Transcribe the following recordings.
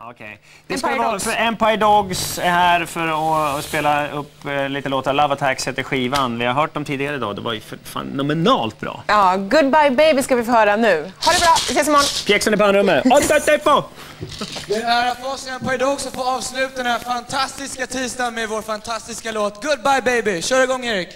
Okej. Det ska Empire, vara, Dogs. Empire Dogs är här för att, att spela upp eh, lite låtar. Love Attacks heter skivan. Vi har hört dem tidigare idag. Det var ju fenomenalt bra. Ja, Goodbye Baby ska vi få höra nu. Ha det bra, vi ses imorgon. Pjäxan i pannrummet. Det är för oss i Empire Dogs som får avsluta den här fantastiska tisdagen med vår fantastiska låt Goodbye Baby. Kör igång Erik.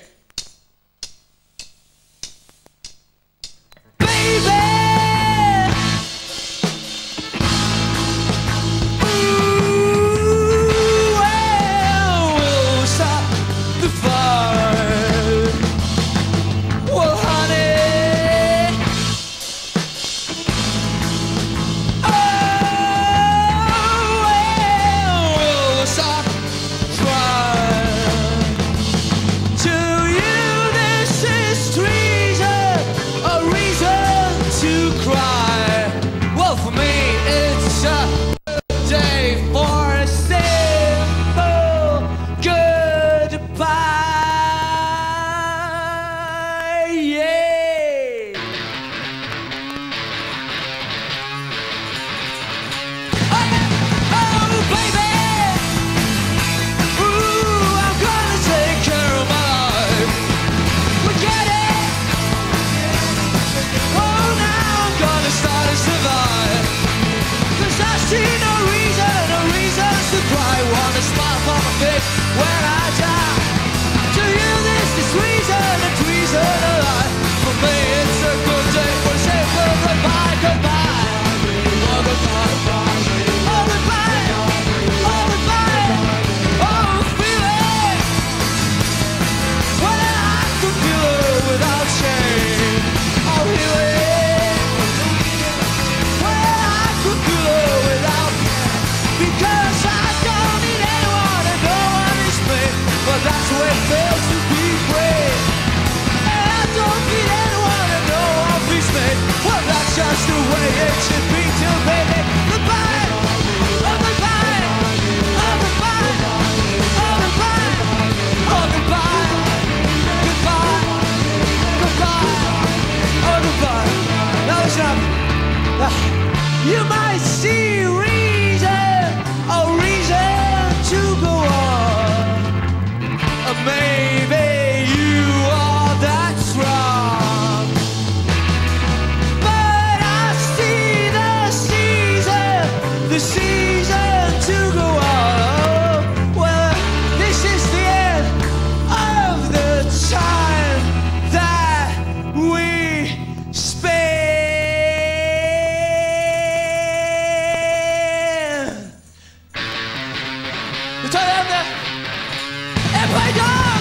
快点